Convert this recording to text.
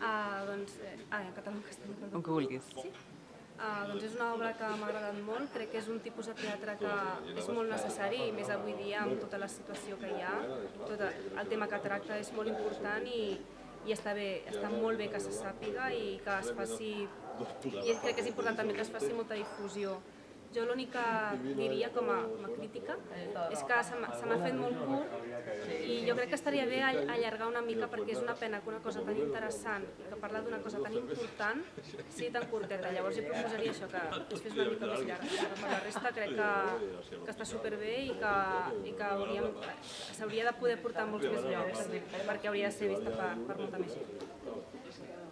Ah, doncs, eh, ah, en català o en castellà, perdó. Com que vulguis. Sí? Ah, doncs és una obra que m'ha agradat molt, crec que és un tipus de teatre que és molt necessari, i més avui dia amb tota la situació que hi ha, tot el tema que tracta és molt important i, i està bé, està molt bé que se sàpiga i que es faci, i crec que és important també que es faci molta difusió. Jo l'únic que diria com a, com a crítica és que se m'ha fet molt curt jo crec que estaria bé all- allargar una mica perquè és una pena que una cosa tan interessant i que parla d'una cosa tan important sigui tan curteta. Llavors jo proposaria això, que es fes una mica més llarga. Per la resta crec que, que està superbé i que, i que s'hauria de poder portar molts més llocs perquè hauria de ser vista per, per molta més gent.